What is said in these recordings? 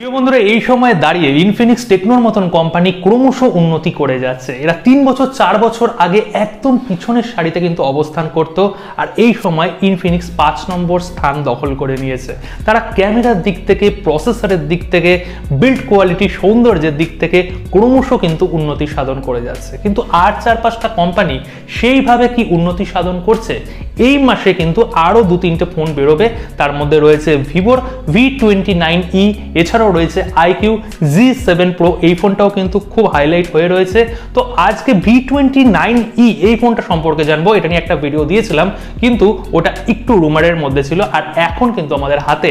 প্রিয় বন্ধুরা, এই সময় দাঁড়িয়ে ইনফিনিক্স টেকনোর মতন কোম্পানি ক্রমশ উন্নতি করে যাচ্ছে। এরা তিন বছর, চার বছর আগে একদম পিছনের সারিতে কিন্তু অবস্থান করত আর এই সময় ইনফিনিক্স পাঁচ নম্বর স্থান দখল করে নিয়েছে। তারা ক্যামেরার দিক থেকে প্রসেসরের দিক থেকে বিল্ড কোয়ালিটি সৌন্দর্যের দিক থেকে ক্রমশ কিন্তু উন্নতি সাধন করে যাচ্ছে। কিন্তু আর চার পাঁচটা কোম্পানি সেইভাবে কি উন্নতি সাধন করছে? এই মাসে কিন্তু আরও দু তিনটে ফোন বেরোবে। তার মধ্যে রয়েছে ভিভোর ভি টোয়েন্টি নাইন ই এছাড়াও রয়েছে আইকিউ জি সেভেন প্রো এই ফোনটাও কিন্তু খুব হাইলাইট হয়ে রয়েছে। তো আজকে ভি টোয়েন্টি নাইন ই এই ফোনটা সম্পর্কে জানব। এটা নিয়ে একটা ভিডিও দিয়েছিলাম, কিন্তু ওটা একটু রুমারের মধ্যে ছিল। আর এখন কিন্তু আমাদের হাতে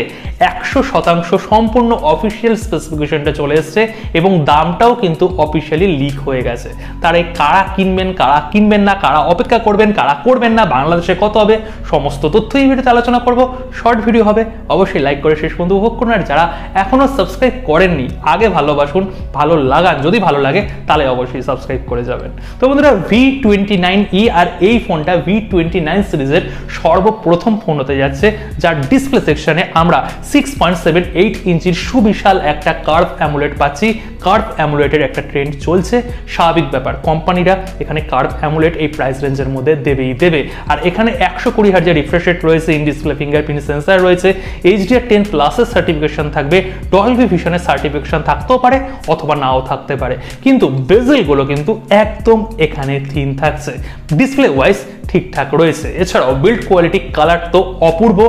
একশো শতাংশ সম্পূর্ণ অফিসিয়াল স্পেসিফিকেশনটা চলে এসছে এবং দামটাও কিন্তু অফিসিয়ালি লিক হয়ে গেছে। তার এই কারা কিনবেন কারা কিনবেন না, কারা অপেক্ষা করবেন, কারা করবেন না, বাংলাদেশে কত হবে, সমস্ত তথ্য এই ভিডিওতে আলোচনা করব। শর্ট ভিডিও হবে, অবশ্যই লাইক করে শেষ পর্যন্ত উপভোগ করুন। আর যারা এখনও সাবস্ক্রাইব করেননি, আগে ভালোবাসুন, ভালো লাগান, যদি ভালো লাগে, তাহলে অবশ্যই সাবস্ক্রাইব করে যাবেন। তো বন্ধুরা ভি টোয়েন্টি নাইন ই আর এই ফোনটা ভি টোয়েন্টি নাইন সিরিজের সর্বপ্রথম ফোন হতে যাচ্ছে, যার ডিসপ্লে সেকশনে আমরা সিক্স পয়েন্ট সেভেন এইট ইঞ্চির সুবিশাল একটা কার্ভ অ্যামুলেট পাচ্ছি। কার্ভ অ্যামুলেটের একটা ট্রেন্ড চলছে। স্বাভাবিক ব্যাপার কোম্পানিরা এখানে কার্ভ অ্যামুলেট এই প্রাইস রেঞ্জের মধ্যে দেবেই দেবে। আর এখানে একশো কুড়ি হাজার রিফ্রেশ রেট রয়েছে ইন ডিসপ্লে ফিঙ্গারপ্রিন্ট সেন্সার রয়েছে। এইচডিআর টেন প্লাসের সার্টিফিকেশন থাকবে ডলভি ভিশনের সার্টিফিকেশন থাকতেও পারে অথবা নাও থাকতে পারে। কিন্তু বেজেলগুলো কিন্তু একদম এখানে থিন থাকছে। ডিসপ্লে ওয়াইজ ঠিকঠাক রয়েছে। এছাড়াও বিল্ড কোয়ালিটি কালার তো অপূর্ব।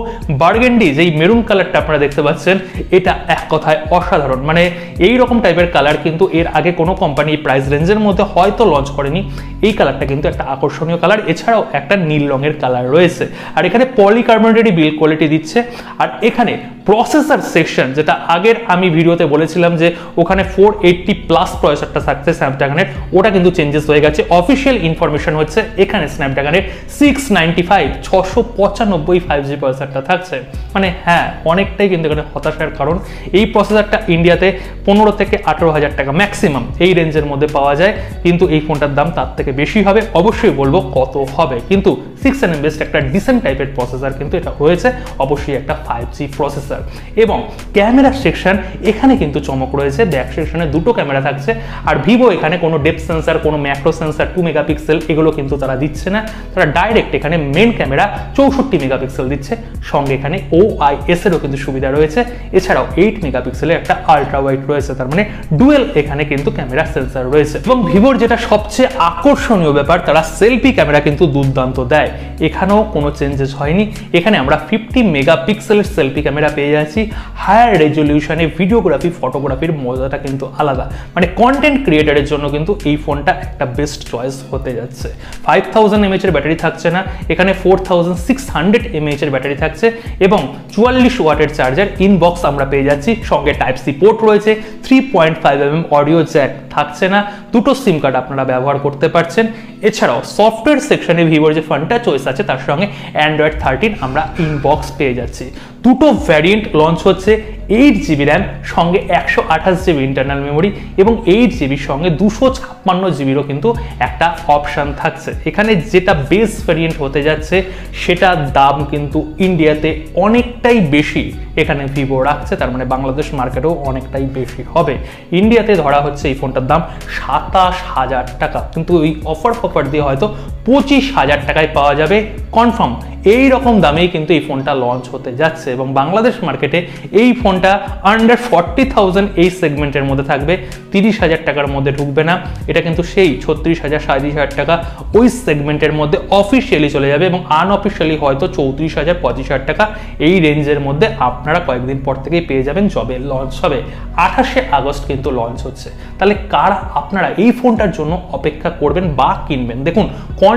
বার্গেন্ডি যেই মেরুন কালারটা আপনারা দেখতে পাচ্ছেন, এটা এক কথায় অসাধারণ। মানে এই রকম টাইপের কালার কিন্তু এর আগে কোনো কোম্পানি প্রাইস রেঞ্জের মধ্যে হয়তো লঞ্চ করেনি। এই কালারটা কিন্তু একটা আকর্ষণীয় কালার এছাড়াও একটা নীল রঙের কালার রয়েছে। আর এখানে পলিকার্বনেটেরই বিল্ড কোয়ালিটি দিচ্ছে। আর এখানে প্রসেসর সেকশন যেটা আগের আমি ভিডিওতে বলেছিলাম যে ওখানে ফোর এইটটি প্লাস প্রসেসরটা থাকছে স্ন্যাপড্রাগনের ওটা কিন্তু চেঞ্জেস হয়ে গেছে। অফিসিয়াল ইনফরমেশন হচ্ছে এখানে স্ন্যাপড্রাগনের সিক্স নাইনটি ফাইভ ছশো পঁচানব্বই ফাইভ জি প্রসেসরটা থাকছে। মানে হ্যাঁ অনেকটাই কিন্তু এখানে হতাশার কারণ। এই প্রসেসরটা ইন্ডিয়াতে পনেরো থেকে আঠেরো হাজার টাকা ম্যাক্সিমাম এই রেঞ্জের মধ্যে পাওয়া যায়। কিন্তু এই ফোনটার দাম তার থেকে বেশি হবে। অবশ্যই বলব কত হবে। কিন্তু সিক্স এন এম বেস্ট একটা ডিসেন্ট টাইপের প্রসেসর কিন্তু এটা হয়েছে। অবশ্যই একটা ফাইভ জি প্রসেসর এবং ক্যামেরা সেকশন, এখানে কিন্তু চমক রয়েছে। ব্যাক সেকশনে দুটো ক্যামেরা থাকছে। আর ভিভো এখানে কোনো ডেপ সেন্সার কোনো ম্যাক্রো সেন্সার টু মেগাপিক্সেল এগুলো কিন্তু তারা দিচ্ছে না। তারা ডাইরেক্ট এখানে মেন ক্যামেরা চৌষট্টি মেগাপিক্সেল দিচ্ছে। সঙ্গে এখানে ও আই এস এরও কিন্তু সুবিধা রয়েছে। এছাড়াও এইট মেগাপিক্সেলের একটা আলট্রা ওয়াইড রয়েছে। তার মানে ডুয়েল এখানে কিন্তু ক্যামেরা সেন্সার রয়েছে। এবং ভিভোর যেটা সবচেয়ে আকর্ষণীয় ব্যাপার, তারা সেলফি ক্যামেরা কিন্তু দুর্দান্ত দেয়। এখানেও কোনো চেঞ্জেস হয়নি। এখানে আমরা ফিফটি মেগাপিক্সেলের সেলফি ক্যামেরা পেয়ে যাচ্ছি। হায়ার রেজলিউশনে ভিডিওগ্রাফি ফটোগ্রাফির মজাটা কিন্তু আলাদা। মানে কন্টেন্ট ক্রিয়েটারের জন্য কিন্তু এই ফোনটা একটা বেস্ট চয়েস হতে যাচ্ছে। ফাইভ থাউজেন্ড এমএচ এর ব্যাটারি থাকছে না, এখানে four thousand six hundred mAh এর ব্যাটারি থাকছে এবং চুয়াল্লিশ ওয়াটের চার্জার ইনবক্স আমরা পেয়ে যাচ্ছি। সঙ্গে টাইপ সি পোর্ট রয়েছে three point five M M audio jack থাকছে না। দুটো সিম কার্ড আপনারা ব্যবহার করতে পারছেন। এছাড়াও সফটওয়্যার সেকশনে ভিভোর যে ফোনটা চয়েস আছে, তার সঙ্গে অ্যান্ড্রয়েড থার্টিন আমরা ইনবক্স পেয়ে যাচ্ছি। দুটো ভ্যারিয়েন্ট লঞ্চ হচ্ছে এইট জিবি র্যাম সঙ্গে একশো আঠাশ জিবি ইন্টারনাল মেমোরি এবং এইট জিবির সঙ্গে দুশো ছাপ্পান্ন জিবিরও কিন্তু একটা অপশান থাকছে। এখানে যেটা বেস ভ্যারিয়েন্ট হতে যাচ্ছে, সেটার দাম কিন্তু ইন্ডিয়াতে অনেকটাই বেশি এখানে ভিভো রাখছে, তার মানে বাংলাদেশ মার্কেটেও অনেকটাই বেশি হবে। ইন্ডিয়াতে ধরা হচ্ছে এই ফোনটার দাম সাতাশ হাজার টাকা। কিন্তু ওই অফার ফফার দিয়ে হয়তো পঁচিশ হাজার টাকায় পাওয়া যাবে। কনফার্ম এই রকম দামেই কিন্তু এই ফোনটা লঞ্চ হতে যাচ্ছে এবং বাংলাদেশ মার্কেটে এই ফোনটা আন্ডার ফর্টি থাউজেন্ড এই সেগমেন্টের মধ্যে থাকবে। তিরিশ হাজার টাকার মধ্যে ঢুকবে না। এটা কিন্তু সেই ছত্রিশ হাজার সাঁত্রিশ হাজার টাকা ওই সেগমেন্টের মধ্যে অফিসিয়ালি চলে যাবে এবং আনঅফিসিয়ালি হয়তো চৌত্রিশ হাজার, পঁচিশ হাজার টাকা এই রেঞ্জের মধ্যে আপনারা কয়েকদিন পর থেকেই পেয়ে যাবেন যবে লঞ্চ হবে। আঠাশে আগস্ট কিন্তু লঞ্চ হচ্ছে। তাহলে কারা আপনারা এই ফোনটার জন্য অপেক্ষা করবেন বা কিনবেন? দেখুন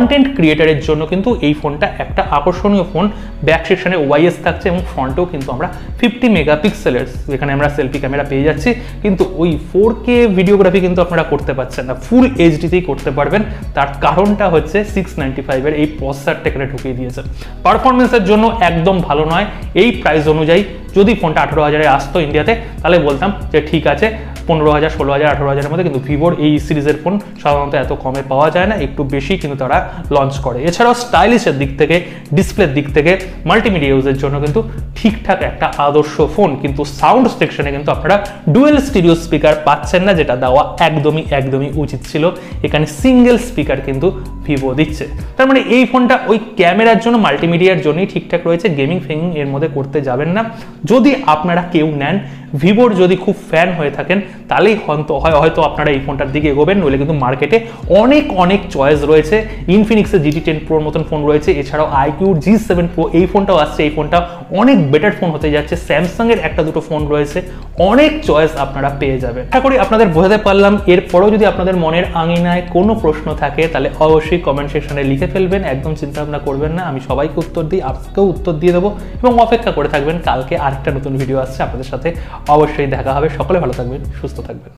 কন্টেন্ট ক্রিয়েটারের জন্য কিন্তু এই ফোনটা একটা আকর্ষণীয় ফোন। ব্যাক সেকশনে ওয়াইএস থাকছে এবং ফ্রন্টেও কিন্তু আমরা ফিফটি মেগাপিক্সেলের যেখানে আমরা সেলফি ক্যামেরা পেয়ে যাচ্ছি। কিন্তু ওই ফোর কে ভিডিওগ্রাফি কিন্তু আপনারা করতে পারছেন না। ফুল এইচডিতেই করতে পারবেন। তার কারণটা হচ্ছে সিক্স নাইনটি ফাইভের এই প্রসেসরটা এখানে ঢুকিয়ে দিয়েছে। পারফরমেন্সের জন্য একদম ভালো নয়। এই প্রাইস অনুযায়ী যদি ফোনটা আঠেরো হাজারে আসতো ইন্ডিয়াতে তাহলে বলতাম যে ঠিক আছে। পনেরো হাজার, ষোলো হাজার, আঠারো হাজারের মধ্যে কিন্তু ভিভোর এই সিরিজের ফোন সাধারণত এত কমে পাওয়া যায় না, একটু বেশি কিন্তু তারা লঞ্চ করে। এছাড়াও স্টাইলিশের দিক থেকে ডিসপ্লের দিক থেকে মাল্টিমিডিয়া ইউজের জন্য কিন্তু ঠিকঠাক একটা আদর্শ ফোন। কিন্তু সাউন্ড সেকশনে কিন্তু আপনারা ডুয়েল স্টিরিও স্পিকার পাচ্ছেন না, যেটা দেওয়া একদমই একদমই উচিত ছিল। এখানে সিঙ্গেল স্পিকার কিন্তু ভিভো দিচ্ছে। তার মানে এই ফোনটা ওই ক্যামেরার জন্য মাল্টিমিডিয়ার জন্যই ঠিকঠাক রয়েছে। গেমিং ফেমিং এর মধ্যে করতে যাবেন না। যদি আপনারা কেউ নেন ভিভোর যদি খুব ফ্যান হয়ে থাকেন, তাহলেই হয়তো, হয়, হয়তো আপনারা এই ফোনটার দিকে এগোবেন, নইলে কিন্তু মার্কেটে অনেক অনেক চয়েস রয়েছে। ইনফিনিক্সের জিটি টেন প্রোর মতন ফোন রয়েছে, এছাড়াও আইকিউ জি সেভেন প্রো এই ফোনটাও আসছে, এই ফোনটা অনেক বেটার ফোন হতে যাচ্ছে। স্যামসাংয়ের একটা দুটো ফোন রয়েছে। অনেক চয়েস আপনারা পেয়ে যাবেন। আশা করি আপনাদের বোঝাতে পারলাম। এরপরেও যদি আপনাদের মনের আঙিনায় কোনো প্রশ্ন থাকে, তাহলে অবশ্যই কমেন্ট সেকশনে লিখে ফেলবেন। একদম চিন্তা ভাবনা করবেন না। আমি সবাইকে উত্তর দিই, আপনাকেও উত্তর দিয়ে দেবো এবং অপেক্ষা করে থাকবেন। কালকে আরেকটা নতুন ভিডিও আসছে আপনাদের সাথে। অবশ্যই দেখা হবে। সকলে ভালো থাকবেন, সুস্থ থাকবেন।